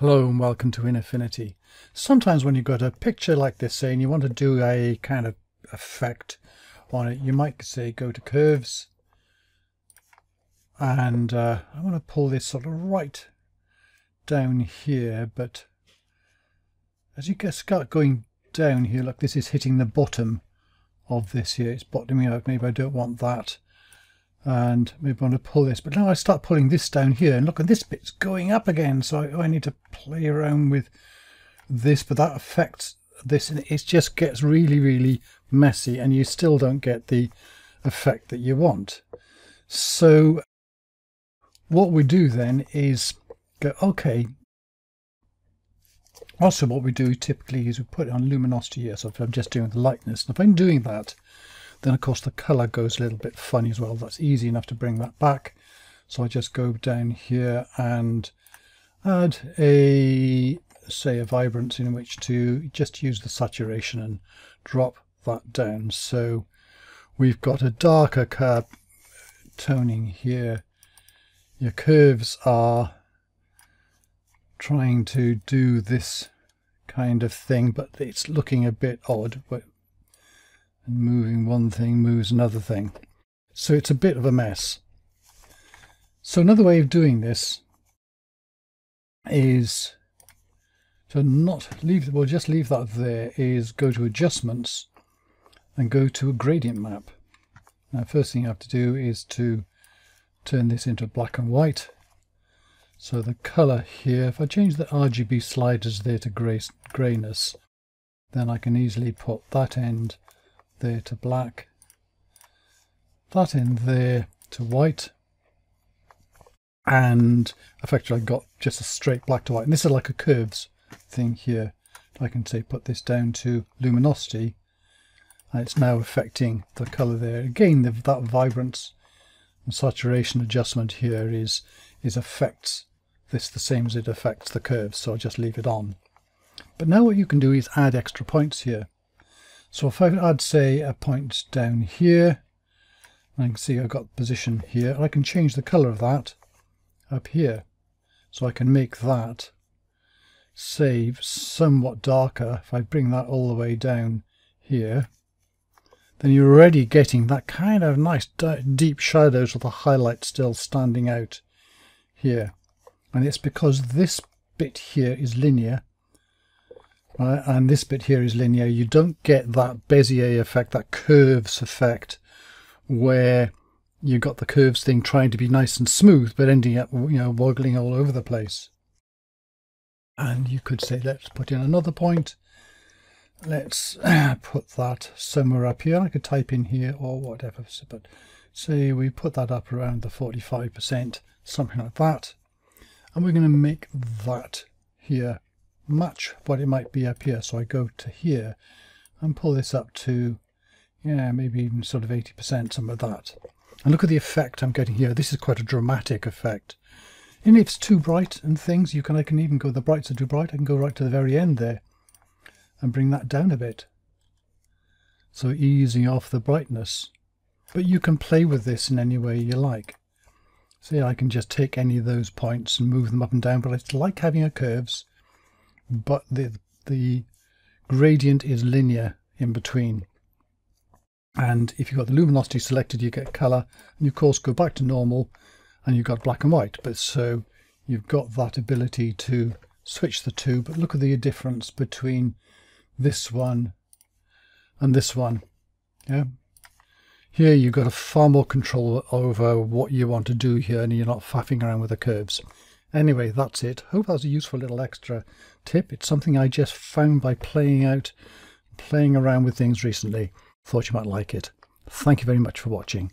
Hello and welcome to InAffinity. Sometimes when you've got a picture like this say and you want to do a kind of effect on it, you might say go to curves. And uh, I want to pull this sort of right down here but as you get start going down here look this is hitting the bottom of this here. It's bottoming out. Maybe I don't want that and maybe I want to pull this but now I start pulling this down here and look at this bit's going up again so I, I need to play around with this but that affects this and it just gets really really messy and you still don't get the effect that you want. So what we do then is go okay. Also what we do typically is we put on luminosity here so if I'm just doing the lightness and if I'm doing that then of course the color goes a little bit funny as well. That's easy enough to bring that back. So I just go down here and add a, say a vibrance in which to just use the saturation and drop that down. So we've got a darker curve toning here. Your curves are trying to do this kind of thing, but it's looking a bit odd. But and moving one thing moves another thing. So it's a bit of a mess. So another way of doing this is to not leave, well just leave that there, is go to adjustments and go to a gradient map. Now first thing you have to do is to turn this into black and white. So the color here, if I change the RGB sliders there to gray, grayness, then I can easily put that end there to black, that in there to white, and effectively I got just a straight black to white. And this is like a curves thing here. I can say put this down to luminosity and it's now affecting the color there. Again, the, that vibrance and saturation adjustment here is is affects this the same as it affects the curves, so I'll just leave it on. But now what you can do is add extra points here. So if I add, say, a point down here, I can see I've got position here, I can change the colour of that up here. So I can make that save somewhat darker. If I bring that all the way down here, then you're already getting that kind of nice deep shadows with the highlight still standing out here. And it's because this bit here is linear right? and this bit here is linear, you don't get that Bezier effect, that curves effect, where you've got the curves thing trying to be nice and smooth, but ending up, you know, woggling all over the place. And you could say, let's put in another point. Let's uh, put that somewhere up here. I could type in here or whatever, but say we put that up around the 45%, something like that. And we're going to make that here much what it might be up here. So I go to here and pull this up to, yeah, maybe even sort of 80%, some of that. And look at the effect I'm getting here. This is quite a dramatic effect. And if it's too bright and things, you can I can even go, the brights are too bright, I can go right to the very end there and bring that down a bit. So easing off the brightness. But you can play with this in any way you like. See, I can just take any of those points and move them up and down, but it's like having a curves but the, the gradient is linear in between. And if you've got the luminosity selected, you get color, and you of course go back to normal, and you've got black and white. But so you've got that ability to switch the two. But look at the difference between this one and this one. Yeah. Here you've got a far more control over what you want to do here, and you're not faffing around with the curves. Anyway, that's it. Hope that was a useful little extra tip. It's something I just found by playing out, playing around with things recently. Thought you might like it. Thank you very much for watching.